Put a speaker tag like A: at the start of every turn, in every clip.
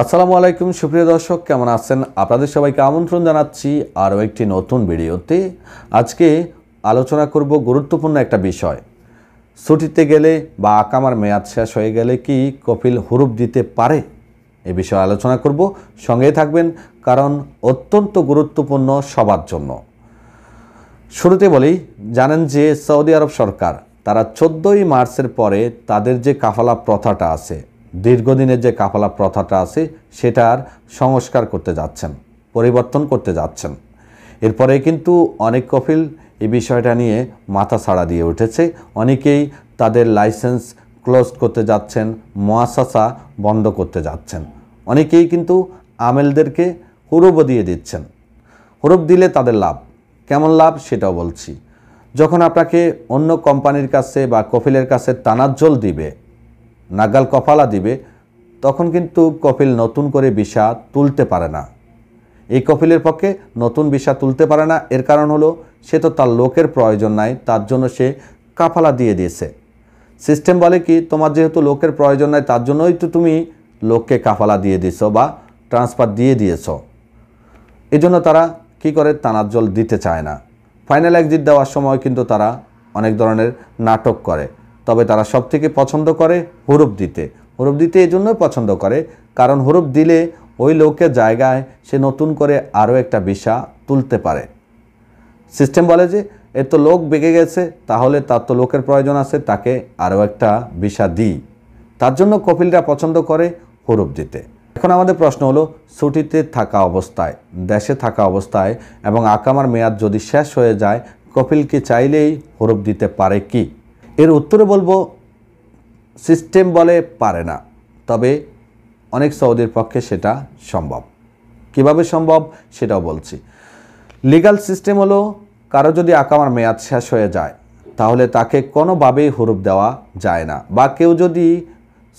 A: আসসালামু আলাইকুম, সুপ্রিয় দর্শক, কেমন আছেন? আপনাদের সবাইকে আমন্ত্রণ জানাচ্ছি আরও একটি নতুন ভিডিওতে। আজকে আলোচনা করব গুরুত্বপূর্ণ একটা বিষয়। ছুটিতে গেলে বা আকামার মেয়াদ শেষ হয়ে গেলে কি কপিল হুরুপ দিতে পারে? এ বিষয়ে আলোচনা করব। সঙ্গেই থাকবেন, কারণ অত্যন্ত গুরুত্বপূর্ণ সবার জন্য। শুরুতে বলি, জানেন যে সৌদি আরব সরকার, তারা চোদ্দোই মার্চের পরে তাদের যে কাফালা প্রথাটা আছে দীর্ঘদিনের যে কাফালা প্রথাটা আছে, সেটার সংস্কার করতে যাচ্ছেন, পরিবর্তন করতে যাচ্ছেন। এরপরে কিন্তু অনেক কফিল এই বিষয়টা নিয়ে মাথা ছাড়া দিয়ে উঠেছে। অনেকেই তাদের লাইসেন্স ক্লোজ করতে যাচ্ছেন মহাসাসা বন্ধ করতে যাচ্ছেন। অনেকেই কিন্তু আমেলদেরকে হুরুবও দিয়ে দিচ্ছেন। হুরুপ দিলে তাদের লাভ, কেমন লাভ সেটাও বলছি। যখন আপনাকে অন্য কোম্পানির কাছে বা কফিলের কাছে তানাজ্জল দিবে নাগাল কফালা দিবে, তখন কিন্তু কপিল নতুন করে বিষা তুলতে পারে না। এই কপিলের পক্ষে নতুন বিষা তুলতে পারে না, এর কারণ হলো সে তো তার লোকের প্রয়োজন নাই, তার জন্য সে কাফালা দিয়ে দিয়েছে। সিস্টেম বলে কি, তোমার যেহেতু লোকের প্রয়োজন নাই, তার জন্যই তো তুমি লোককে কাফালা দিয়ে দিছো বা ট্রান্সফার দিয়ে দিয়েছ। এই জন্য তারা কি করে? তানার জল দিতে চায় না। ফাইনাল এক্সিট দেওয়ার সময় কিন্তু তারা অনেক ধরনের নাটক করে। তবে তারা সব থেকে পছন্দ করে হুরুপ দিতে। হুরুপ দিতে এই জন্যই পছন্দ করে, কারণ হুরুপ দিলে ওই লোকের জায়গায় সে নতুন করে আরও একটা বিষা তুলতে পারে। সিস্টেম বলে যে, এর তো লোক বেগে গেছে, তাহলে তার তো লোকের প্রয়োজন আছে, তাকে আরও একটা বিষা দিই। তার জন্য কপিলরা পছন্দ করে হুরুপ দিতে। এখন আমাদের প্রশ্ন হলো, ছুটিতে থাকা অবস্থায়, দেশে থাকা অবস্থায় এবং আকামার মেয়াদ যদি শেষ হয়ে যায়, কপিল কি চাইলেই হরুপ দিতে পারে কি? এর উত্তরে বলব সিস্টেম বলে পারে না, তবে অনেক সৌদির পক্ষে সেটা সম্ভব। কীভাবে সম্ভব সেটাও বলছি। লিগাল সিস্টেম হলো, কারও যদি আকামার মেয়াদ শেষ হয়ে যায়, তাহলে তাকে কোনোভাবেই হুরুপ দেওয়া যায় না, বা কেউ যদি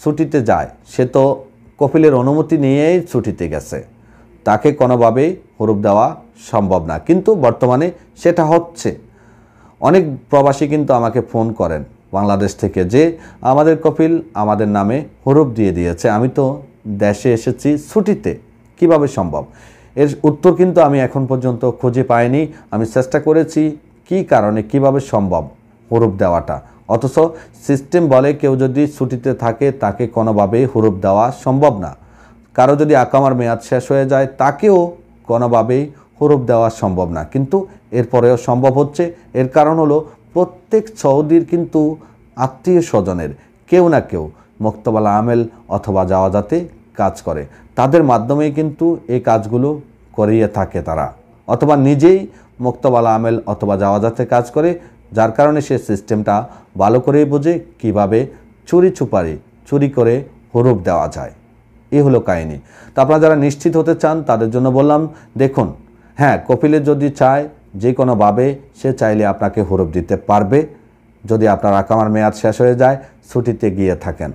A: ছুটিতে যায়, সে তো কপিলের অনুমতি নিয়েই ছুটিতে গেছে, তাকে কোনোভাবেই হুরুপ দেওয়া সম্ভব না। কিন্তু বর্তমানে সেটা হচ্ছে। অনেক প্রবাসী কিন্তু আমাকে ফোন করেন বাংলাদেশ থেকে যে আমাদের কপিল আমাদের নামে হুরুপ দিয়ে দিয়েছে। আমি তো দেশে এসেছি ছুটিতে। কীভাবে সম্ভব? এর উত্তর কিন্তু আমি এখন পর্যন্ত খুঁজে পাইনি। আমি চেষ্টা করেছি কি কারণে, কীভাবে সম্ভব হুরুপ দেওয়াটা। অথচ সিস্টেম বলে কেউ যদি ছুটিতে থাকে, তাকে কোনোভাবেই হুরুপ দেওয়া সম্ভব না। কারও যদি আকামার মেয়াদ শেষ হয়ে যায়, তাকেও কোনোভাবেই হুরুপ দেওয়া সম্ভব না। কিন্তু এরপরেও সম্ভব হচ্ছে। এর কারণ হলো প্রত্যেক সৌদির কিন্তু আত্মীয় স্বজনের, কেউ না কেউ মুক্তবালা আমেল অথবা যাওয়াজাতে কাজ করে। তাদের মাধ্যমেই কিন্তু এই কাজগুলো করিয়ে থাকে তারা। অথবা নিজেই মুক্তবালা আমেল অথবা যাওয়াজাতে কাজ করে, যার কারণে সে সিস্টেমটা ভালো করেই বোঝে কীভাবে চুরি ছুপারি, চুরি করে হুরুপ দেওয়া যায়। এই হলো কাহিনী। তো আপনারা যারা নিশ্চিত হতে চান, তাদের জন্য বললাম, দেখুন হ্যাঁ কপিলের যদি চায় যে কোনোভাবে সে চাইলে আপনাকে হুরুপ দিতে পারবে। যদি আপনার আকামার মেয়াদ শেষ হয়ে যায়, ছুটিতে গিয়ে থাকেন।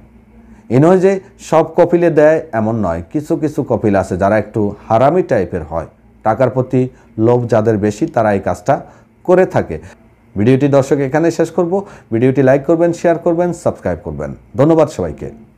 A: এ নয় যে সব কপিলে দেয় এমন নয়, কিছু কিছু কপিল আছে যারা একটু হারামি টাইপের হয়। টাকার প্রতি লোভ যাদের বেশি, তারা এই কাজটা করে থাকে। ভিডিওটি দর্শক এখানে শেষ করব। ভিডিওটি লাইক করবেন, শেয়ার করবেন, সাবস্ক্রাইব করবেন। ধন্যবাদ সবাইকে।